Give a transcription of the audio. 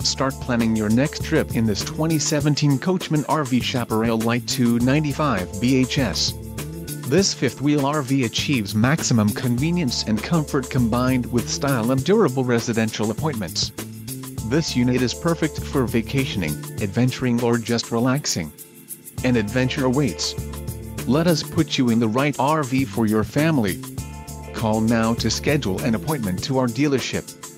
Start planning your next trip in this 2017 Coachmen RV Chaparral Lite 295 BHS. This fifth-wheel RV achieves maximum convenience and comfort combined with style and durable residential appointments. This unit is perfect for vacationing, adventuring or just relaxing. An adventure awaits. Let us put you in the right RV for your family. Call now to schedule an appointment to our dealership.